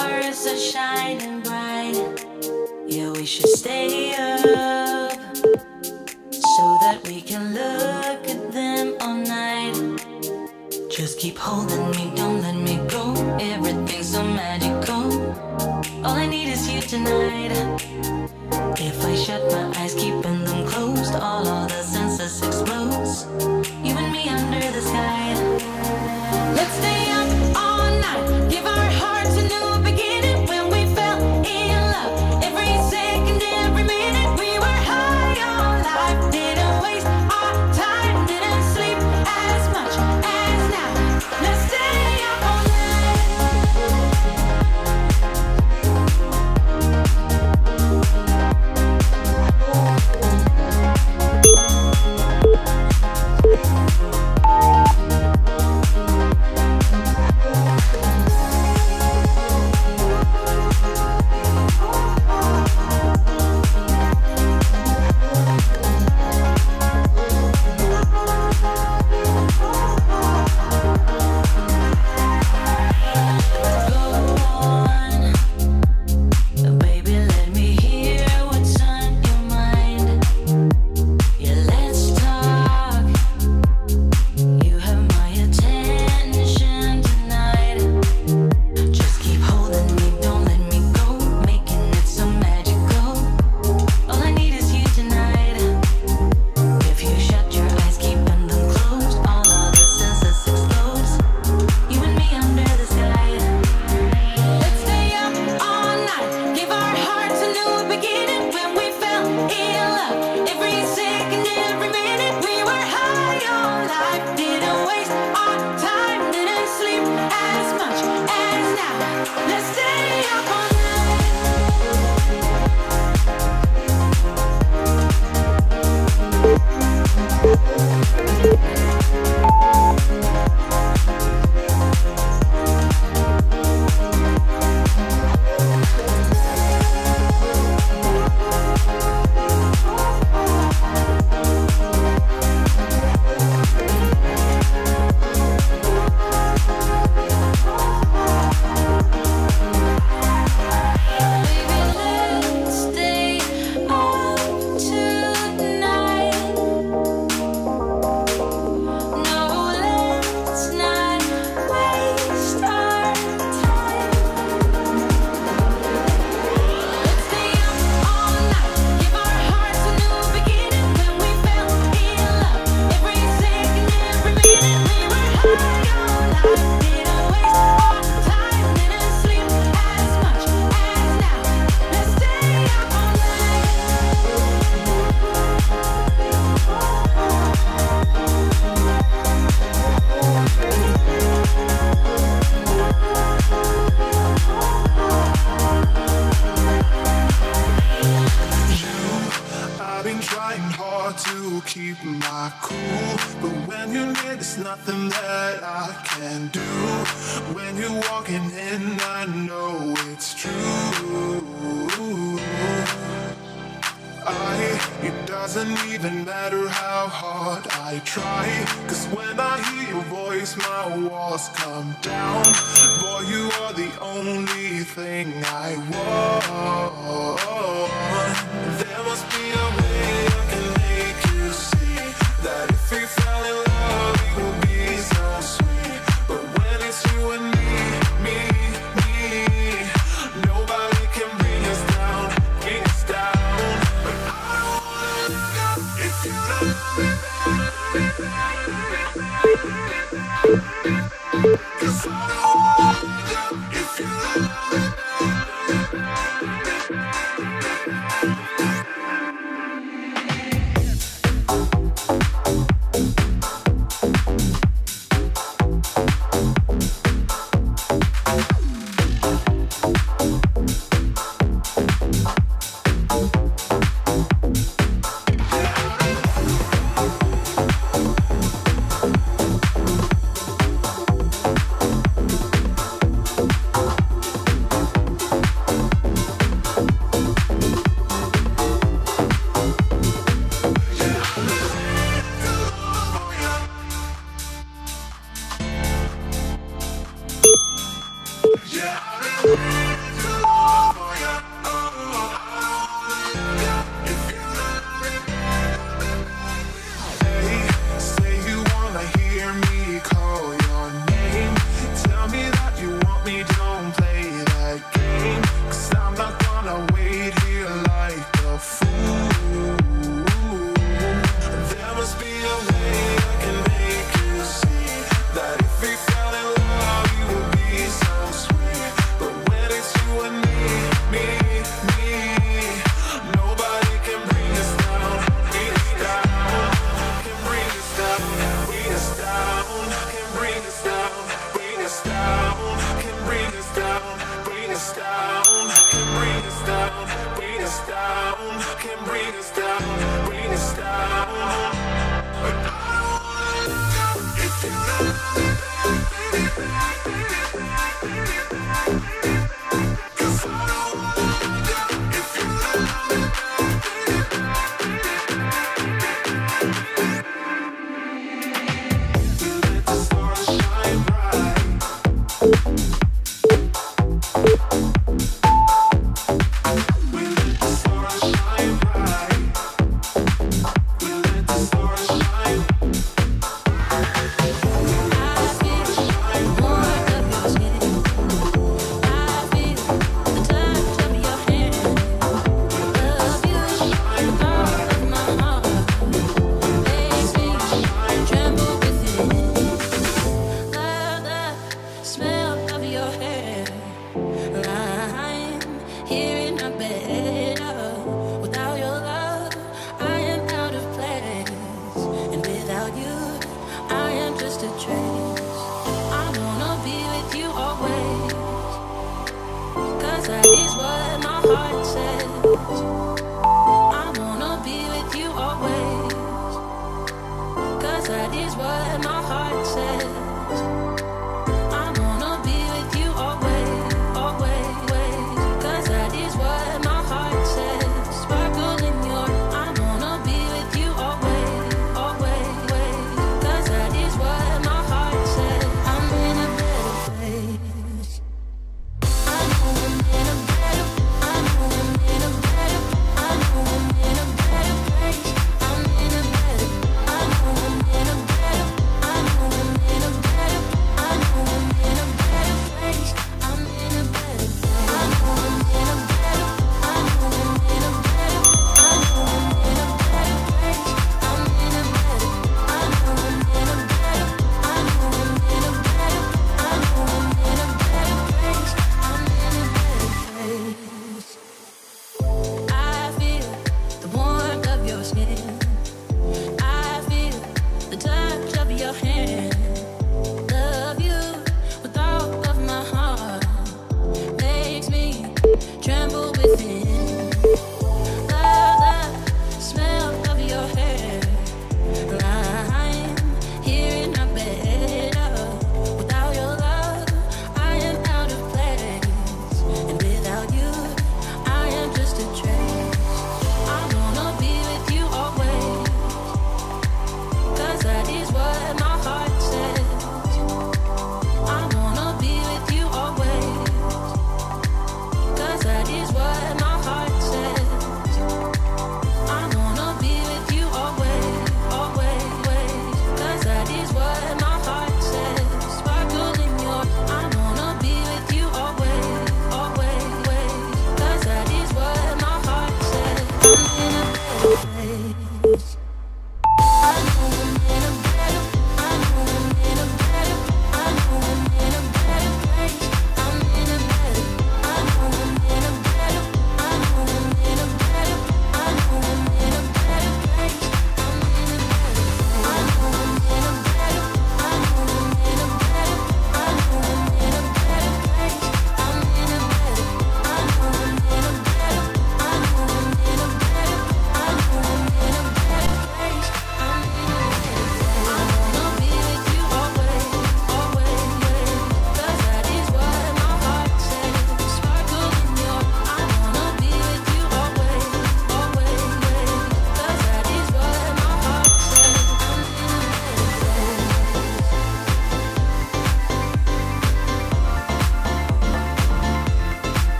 stars are shining bright. Yeah, we should stay up so that we can look at them all night. Just keep holding me, don't let me go. Everything's so magical. All I need is you tonight. If I shut my eyes, keeping them closed, all other senses explode. You and me under the sky. Let's stay up all night. Is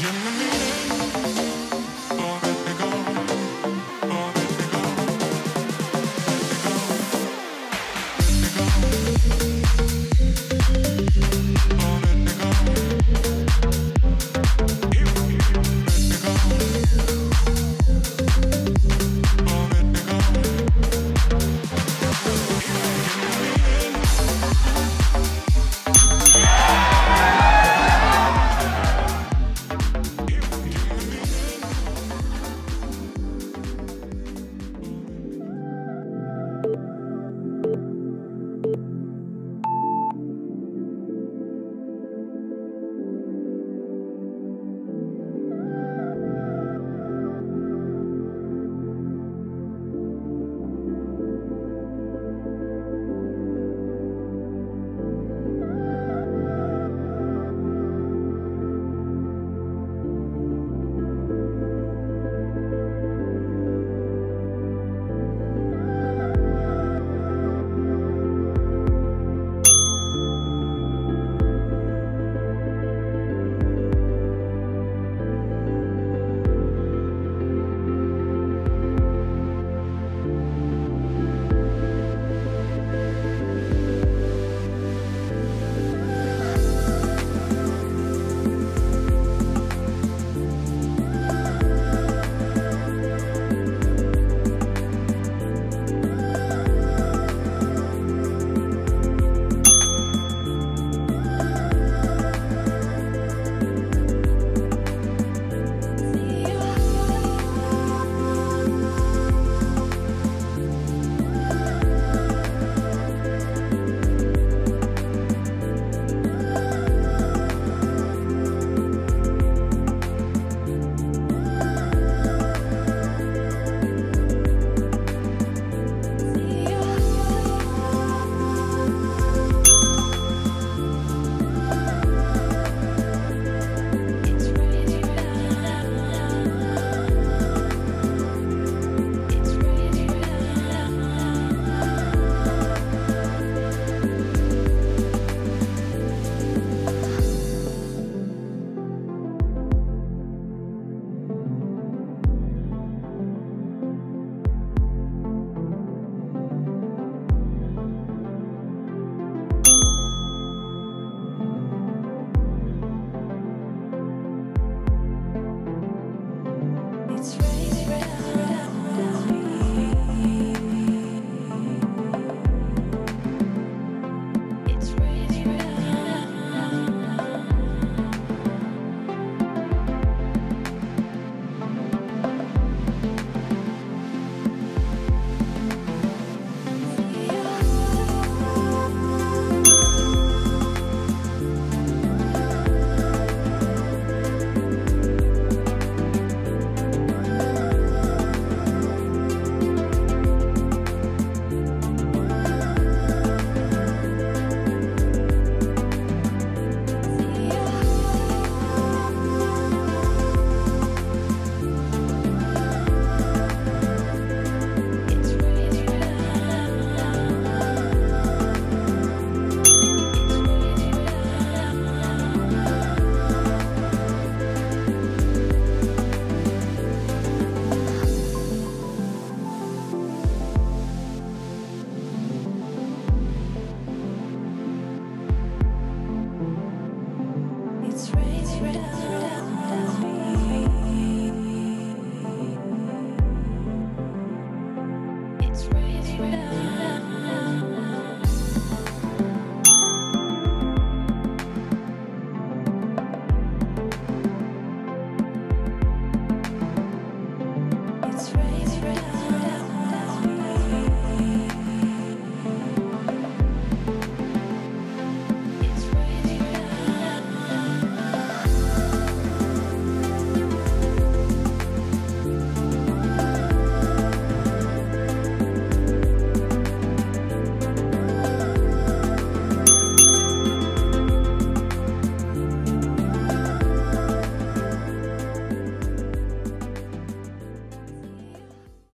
Give me